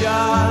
shot.